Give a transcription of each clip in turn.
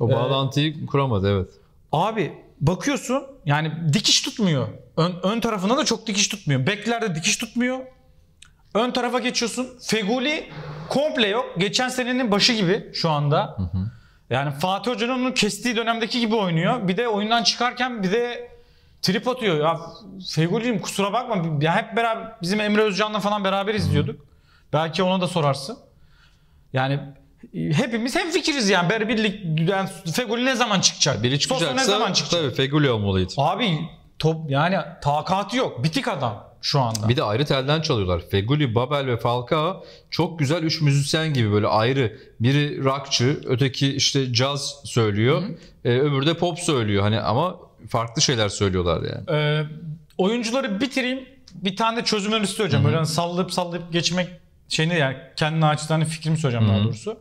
O bağlantıyı kuramadı evet. Abi bakıyorsun yani dikiş tutmuyor. Ön, ön tarafında da çok dikiş tutmuyor. Beklerde dikiş tutmuyor. Ön tarafa geçiyorsun. Feguli komple yok. Geçen senenin başı gibi şu anda. Yani Fatih Hoca'nın onu kestiği dönemdeki gibi oynuyor. Bir de oyundan çıkarken bir de trip atıyor. Ya Feguli'yim kusura bakma. Ya hep beraber bizim Emre Özcan'la falan beraber izliyorduk. Belki ona da sorarsın. Yani hepimiz hem fikiriz yani. Yani Feguli ne zaman çıkacak? Biri Sosa çıkacaksa ne zaman çıkacak? tabii Feguli olmalıydı. Abi top yani takatı yok. Bitik adam şu anda. Bir de ayrı telden çalıyorlar. Feguli, Babel ve Falcao çok güzel üç müzisyen gibi böyle ayrı. Biri rockçı, öteki işte caz söylüyor, e, öbürü de pop söylüyor. Hani ama farklı şeyler söylüyorlar yani. Ee, oyuncuları bitireyim. Bir tane de çözüm önerisi söyleyeceğim. Böyle hani sallayıp sallayıp geçmek şeyini yani kendi naçizane fikrimi söyleyeceğim daha doğrusu.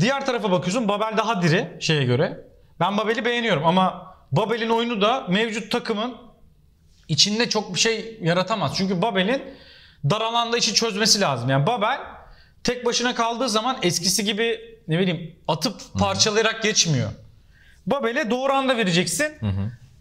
Diğer tarafa bakıyorsun Babel daha diri şeye göre. Ben Babel'i beğeniyorum ama Babel'in oyunu da mevcut takımın içinde çok bir şey yaratamaz. Çünkü Babel'in dar alanda işi çözmesi lazım. Yani Babel tek başına kaldığı zaman eskisi gibi ne bileyim atıp parçalayarak geçmiyor. Babel'e doğru anda vereceksin.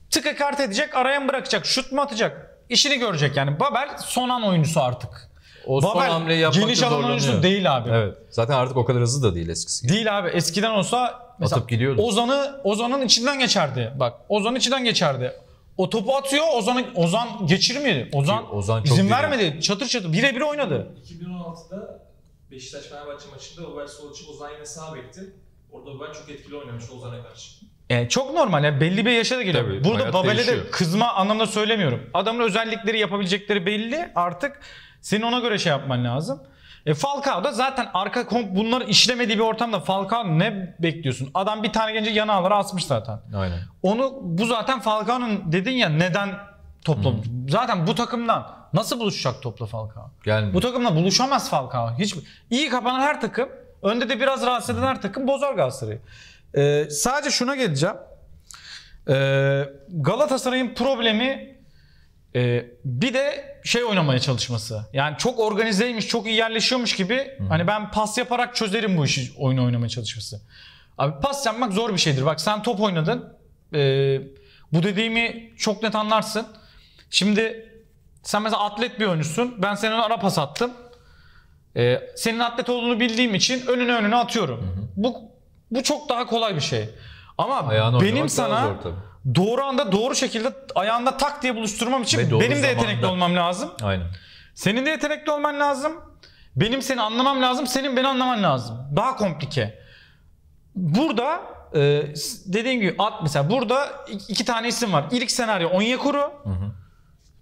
Tıka kart edecek, araya mı bırakacak, şut mu atacak? İşini görecek yani. Babel son an oyuncusu artık. O son Babel hamleyi yapmakta geniş alan oyuncusu değil abi. Evet. Zaten artık o kadar hızlı da değil eskisi gibi. Değil abi. Eskiden olsa mesela Atıp gidiyordu. Ozan'ı Ozan'ın içinden geçerdi. Bak Ozan'ın içinden geçerdi. O topu atıyor Ozan'ı Ozan geçirmedi. Ozan, Ki Ozan çok izin diri. vermedi. Çatır çatır birebir oynadı. 2016'da Beşiktaş Fenerbahçe maçında Ovel sol açıp Ozan yine sağ bekti. Orada Ovel çok etkili oynamıştı Ozan'a karşı. E, çok normal ya belli bir yaşa da geliyor. Tabii, Burada Babel'e de kızma anlamda söylemiyorum. Adamın özellikleri yapabilecekleri belli. Artık senin ona göre şey yapman lazım. E Falcao da zaten arka komp bunları işlemediği bir ortamda Falcao ne bekliyorsun? Adam bir tane gence yanağlara asmış zaten. Aynen. Onu bu zaten Falcao'nun dedin ya neden topla zaten bu takımdan nasıl buluşacak topla Falcao? Gelmiyor. Bu takımla buluşamaz Falcao. Hiç iyi kapanan her takım, önde de biraz rahatsız eden her takım bozar Galatasaray'ı. Ee, sadece şuna geleceğim. Ee, Galatasaray'ın problemi e, bir de şey oynamaya çalışması. Yani çok organizeymiş, çok iyi yerleşiyormuş gibi. Hani ben pas yaparak çözerim bu işi oyunu oynamaya çalışması. Abi pas yapmak zor bir şeydir. Bak sen top oynadın. Ee, bu dediğimi çok net anlarsın. Şimdi sen mesela atlet bir oyuncusun. Ben senin ara pas attım. Ee, senin atlet olduğunu bildiğim için önüne önüne atıyorum. Bu bu çok daha kolay bir şey. Ama Ayağını benim sana zor tabii. Doğru anda doğru şekilde ayağında tak diye buluşturmam için benim de yetenekli zamanda. olmam lazım. Aynen. Senin de yetenekli olman lazım. Benim seni anlamam lazım. Senin beni anlaman lazım. Daha komplike. Burada e, dediğim gibi at mesela burada iki tane isim var. İlk senaryo Onyekuru.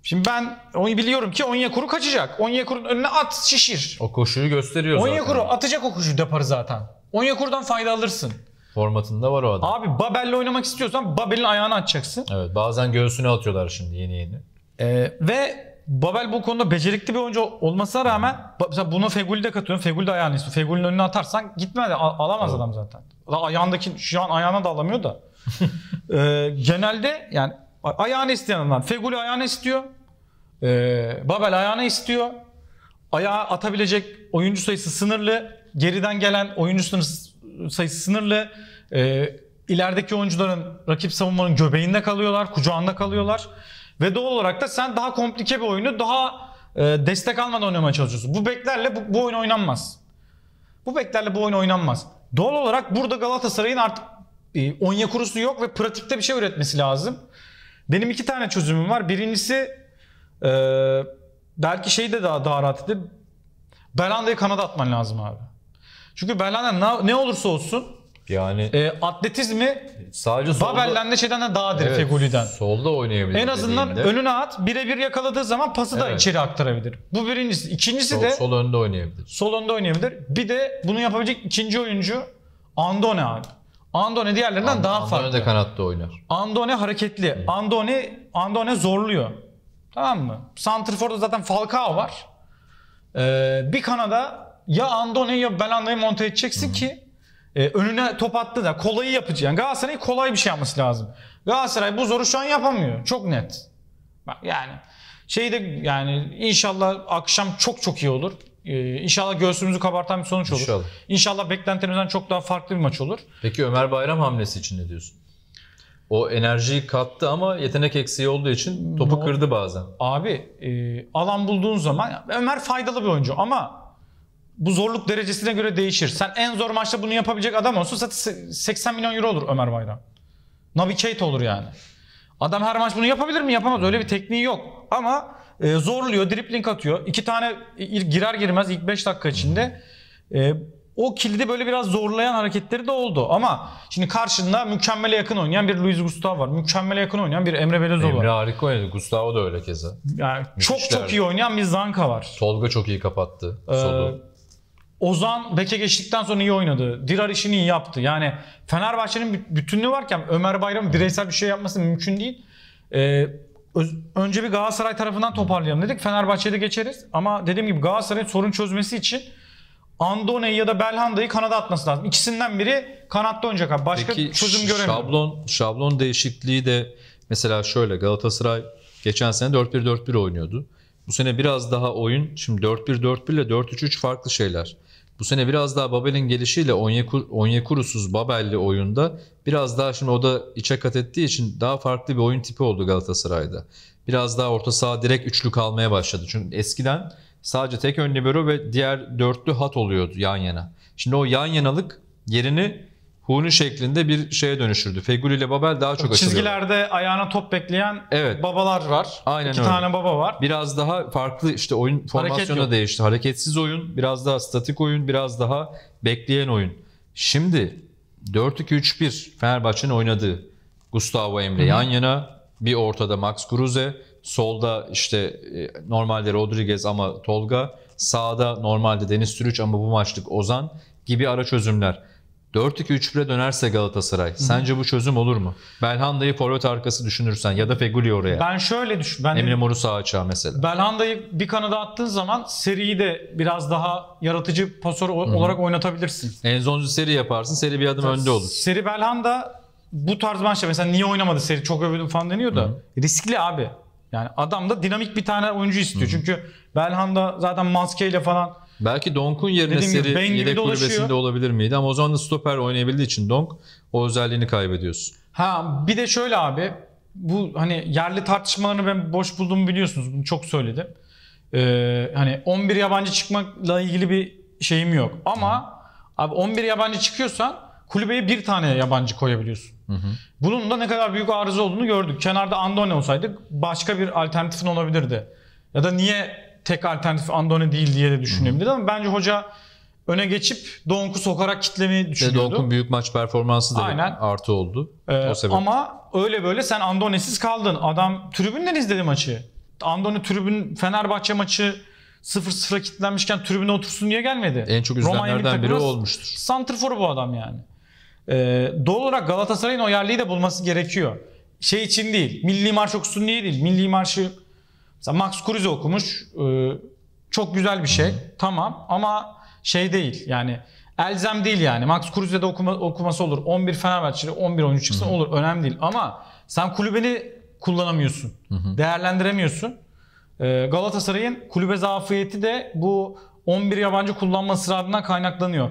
Şimdi ben onu biliyorum ki Onyekuru kaçacak. Onyekuru'nun önüne at şişir. O koşuyu gösteriyor zaten. Onyekuru atacak o kuşu deparı zaten. Onyekuru'dan fayda alırsın. Formatında var o adam. Abi Babel'le oynamak istiyorsan Babel'in ayağını atacaksın. Evet bazen göğsüne atıyorlar şimdi yeni yeni. Ee, ve Babel bu konuda becerikli bir oyuncu olmasına rağmen mesela buna Feguli de katıyorum. Feguli de ayağını istiyor. Feguli'nin önüne atarsan gitmez. Al- alamaz adam zaten. Da ayağındaki şu an ayağına da alamıyor da. Ee, genelde yani ayağını isteyen adam. Feguli ayağını istiyor. Ee, Babel ayağını istiyor. Ayağa atabilecek oyuncu sayısı sınırlı. Geriden gelen oyuncu sayısı sınırlı. Ee, ilerideki oyuncuların rakip savunmanın göbeğinde kalıyorlar, kucağında kalıyorlar. Ve doğal olarak da sen daha komplike bir oyunu daha e, destek almadan oynamaya çalışıyorsun. Bu beklerle bu, bu oyun oynanmaz. Bu beklerle bu oyun oynanmaz. Doğal olarak burada Galatasaray'ın artık e, Onyekuru'su yok ve pratikte bir şey üretmesi lazım. Benim iki tane çözümüm var. Birincisi e, belki şey de daha, daha rahat edir. Belanda'yı kanada atman lazım abi. Çünkü Belanda ne, ne olursa olsun Yani e, atletizmi sadece solda, Babel'den de şeyden de daha Evet, Fegoli'den. solda oynayabilir. En azından dediğinde. önüne at. Birebir yakaladığı zaman pası da Evet. içeri aktarabilir. Bu birincisi. İkincisi sol, de sol önde oynayabilir. sol önde oynayabilir. Bir de bunu yapabilecek ikinci oyuncu Andone abi. Andone diğerlerinden daha Andone farklı. de kanatta oynar. Andone hareketli. Andone Andone zorluyor. Tamam mı? Santrfor'da zaten Falcao var. Ee, bir kanada ya Andone ya Belanda'yı monte edeceksin ki e, önüne top attı da kolayı yapıcı. Yani Galatasaray'ın kolay bir şey yapması lazım. Galatasaray bu zoru şu an yapamıyor. Çok net. Bak yani şeyde yani inşallah akşam çok çok iyi olur. Ee, inşallah göğsümüzü kabartan bir sonuç olur. İnşallah. İnşallah beklentilerimizden çok daha farklı bir maç olur. Peki Ömer Bayram hamlesi için ne diyorsun? O enerjiyi kattı ama yetenek eksiği olduğu için topu kırdı bazen. Abi e, alan bulduğun zaman Ömer faydalı bir oyuncu ama bu zorluk derecesine göre değişir. Sen en zor maçta bunu yapabilecek adam olsun zaten se- 80 milyon euro olur Ömer Bayram. Navi Keita olur yani. Adam her maç bunu yapabilir mi? Yapamaz. Öyle bir tekniği yok. Ama e, zorluyor, dripling atıyor. İki tane ilk girer girmez ilk 5 dakika içinde e, o kilidi böyle biraz zorlayan hareketleri de oldu. Ama şimdi karşında mükemmele yakın oynayan bir Luis Gustavo var. Mükemmele yakın oynayan bir Emre Belözoğlu Emre var. harika oynadı. Gustavo da öyle keza. Yani çok çok iyi oynayan bir Zanka var. Tolga çok iyi kapattı. Ee, Solu. Ozan beke geçtikten sonra iyi oynadı. Dirar işini iyi yaptı. Yani Fenerbahçe'nin bütünlüğü varken Ömer Bayram bireysel bir şey yapması mümkün değil. Ee, önce bir Galatasaray tarafından toparlayalım dedik. Fenerbahçe'de geçeriz. Ama dediğim gibi Galatasaray'ın sorun çözmesi için Andone'yi ya da Belhanda'yı kanada atması lazım. İkisinden biri kanatta oynayacak abi. Başka Peki çözüm göremiyorum. şablon, şablon değişikliği de mesela şöyle Galatasaray geçen sene 4-1-4-1 oynuyordu. Bu sene biraz daha oyun şimdi 4-1-4-1 ile 4-3-3 farklı şeyler. Bu sene biraz daha Babel'in gelişiyle Onyekuru- Onyekuru'suz Babel'li oyunda biraz daha şimdi o da içe kat ettiği için daha farklı bir oyun tipi oldu Galatasaray'da. Biraz daha orta saha direkt üçlü kalmaya başladı. Çünkü eskiden sadece tek ön libero ve diğer dörtlü hat oluyordu yan yana. Şimdi o yan yanalık yerini Huni şeklinde bir şeye dönüştürdü. Feguli ile Babel daha çok açılıyor. Çizgilerde ayağına top bekleyen Evet. babalar var. Aynen İki öyle. tane baba var. Biraz daha farklı işte oyun formasyonu da değişti. Hareketsiz oyun, biraz daha statik oyun, biraz daha bekleyen oyun. Şimdi 4-2-3-1 Fenerbahçe'nin oynadığı Gustavo Emre yan yana bir ortada Max Kruse, solda işte e, normalde Rodriguez ama Tolga, sağda normalde Deniz Türüç ama bu maçlık Ozan gibi ara çözümler. 4-2-3-1'e dönerse Galatasaray sence bu çözüm olur mu? Belhanda'yı forvet arkası düşünürsen ya da Feguli oraya. Ben şöyle düşün. Ben Emre Mor'u sağa açığa mesela. Belhanda'yı bir kanada attığın zaman seriyi de biraz daha yaratıcı pasör olarak oynatabilirsin. Enzonzi seri yaparsın. Seri bir adım önde olur. Seri Belhanda bu tarz maçta mesela niye oynamadı seri çok övüldüm falan deniyor da riskli abi. Yani adam da dinamik bir tane oyuncu istiyor. Çünkü Belhanda zaten maskeyle falan Belki Donk'un yerine Dediğim gibi seri gibi yedek dolaşıyor. kulübesinde olabilir miydi? Ama o zaman da stoper oynayabildiği için Donk o özelliğini kaybediyorsun. Ha bir de şöyle abi bu hani yerli tartışmalarını ben boş bulduğumu biliyorsunuz. Bunu çok söyledim. Ee, hani 11 yabancı çıkmakla ilgili bir şeyim yok. Ama abi 11 yabancı çıkıyorsan kulübeye bir tane yabancı koyabiliyorsun. Bunun da ne kadar büyük arıza olduğunu gördük. Kenarda Andone olsaydı başka bir alternatifin olabilirdi. Ya da niye tek alternatif Andone değil diye de düşünebilirdi ama bence hoca öne geçip Donk'u sokarak kitlemeyi düşünüyordu. Donk'un büyük maç performansı da Aynen. artı oldu. Ee, o sebep. ama öyle böyle sen Andone'siz kaldın. Adam tribünden izledi maçı. Andone tribün Fenerbahçe maçı 0-0'a kilitlenmişken tribüne otursun diye gelmedi. en çok izlenenlerden biri olmuştur. Santrfor bu adam yani. Ee, doğal olarak Galatasaray'ın o yerliyi de bulması gerekiyor. Şey için değil. Milli marş okusun diye değil. Milli marşı mesela Max Kruse okumuş. Ee, çok güzel bir şey. Tamam ama şey değil. Yani elzem değil yani. Max Kruse de okuma, okuması olur. 11 Fenerbahçeli 11 oyuncu çıksın olur. Önemli değil. Ama sen kulübeni kullanamıyorsun. Değerlendiremiyorsun. Ee, Galatasaray'ın kulübe zafiyeti de bu 11 yabancı kullanma ısrarından kaynaklanıyor.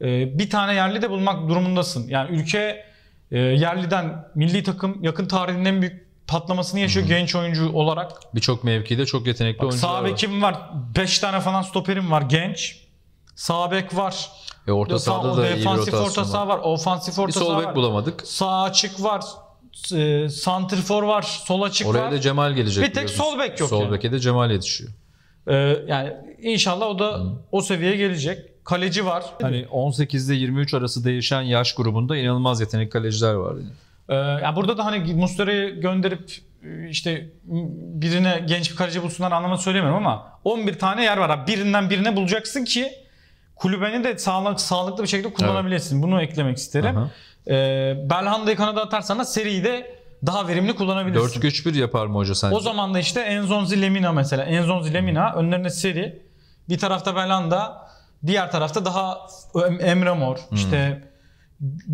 Ee, bir tane yerli de bulmak durumundasın. Yani ülke e, yerliden milli takım yakın tarihin en büyük patlamasını yaşıyor genç oyuncu olarak. Birçok mevkide çok yetenekli Bak, oyuncular sağ var. bekim var. 5 tane falan stoperim var genç. Sağ bek var. Ve orta sahada da iyi bir Defansif orta rotasyon saha var. var. Ofansif Bir orta sol saha bek var. bulamadık. Sağ açık var. E, santrfor var. Sol açık Oraya var. da Cemal gelecek. Bir tek biliyorsunuz. sol bek yok Sol yani. beke de Cemal yetişiyor. Ee, yani inşallah o da o seviyeye gelecek. Kaleci var. Hani 18 ile 23 arası değişen yaş grubunda inanılmaz yetenekli kaleciler var. Yani. Ee, yani burada da hani Muslera'yı gönderip e, işte birine genç bir kaleci bulsunlar anlamında söylemiyorum ama 11 tane yer var. Abi Birinden birine bulacaksın ki kulübeni de sağlık, sağlıklı bir şekilde kullanabilesin. Bunu eklemek isterim. Aha. Ee, Belhanda'yı kanada atarsan da seriyi de daha verimli kullanabilirsin. 4-2-3-1 yapar mı hoca sence? O zaman da işte Enzonzi Lemina mesela. Enzonzi Lemina önlerine seri. Bir tarafta Belanda, diğer tarafta daha Emre Mor. işte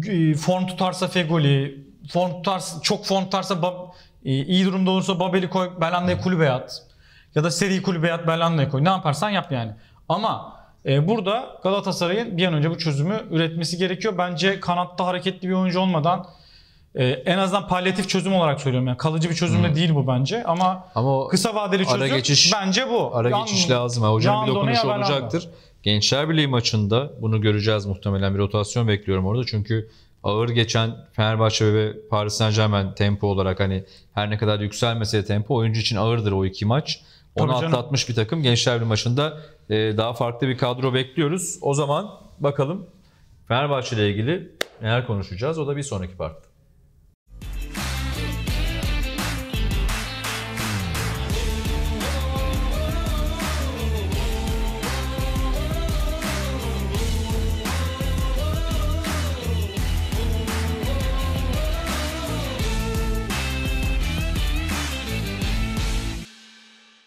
e, form tutarsa Fegoli, form tutarsa çok form tutarsa Bab- e, iyi durumda olursa Babel'i koy, Belanda'yı kulübeye at. Ya da seri kulübeye at, Belanda'yı koy. Ne yaparsan yap yani. Ama e, burada Galatasaray'ın bir an önce bu çözümü üretmesi gerekiyor. Bence kanatta hareketli bir oyuncu olmadan e, en azından palyatif çözüm olarak söylüyorum. Yani kalıcı bir çözüm de değil bu bence. Ama Ama kısa vadeli Ara çözüm geçiş- bence bu. ara Yan- geçiş lazım. Hocam bir Belhanda. olacaktır. Gençler Birliği maçında bunu göreceğiz muhtemelen. Bir rotasyon bekliyorum orada. Çünkü ağır geçen Fenerbahçe ve Paris Saint Germain tempo olarak hani her ne kadar yükselmese de tempo oyuncu için ağırdır o iki maç. Onu Tabii canım. atlatmış bir takım. Gençler Birliği maçında e, daha farklı bir kadro bekliyoruz. O zaman bakalım Fenerbahçe ile ilgili neler konuşacağız. O da bir sonraki partta.